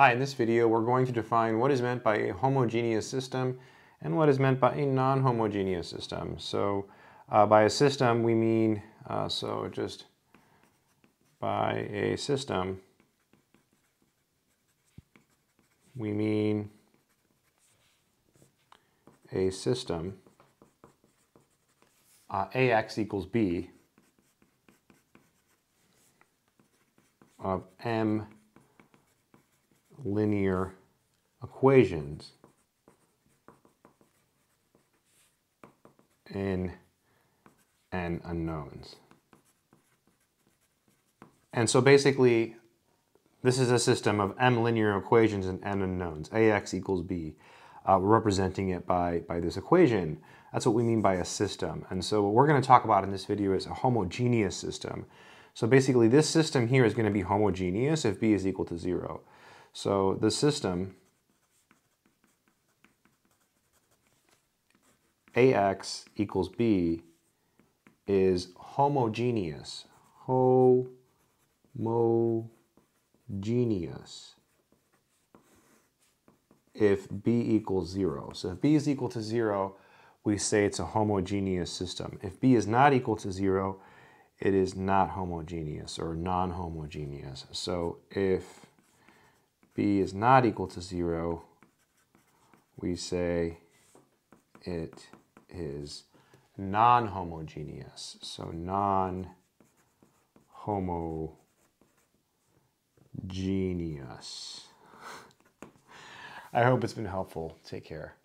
Hi, in this video we're going to define what is meant by a homogeneous system and what is meant by a non-homogeneous system. So uh, by a system we mean, uh, so just by a system we mean a system uh, ax equals b of m linear equations in n unknowns. And so basically, this is a system of m linear equations and n unknowns. ax equals b. Uh, we're representing it by, by this equation. That's what we mean by a system. And so what we're going to talk about in this video is a homogeneous system. So basically, this system here is going to be homogeneous if b is equal to 0. So the system AX equals B is homogeneous. Homogeneous if B equals 0. So if B is equal to 0, we say it's a homogeneous system. If B is not equal to 0, it is not homogeneous or non-homogeneous. So if b is not equal to 0, we say it is non-homogeneous. So non-homogeneous. I hope it's been helpful. Take care.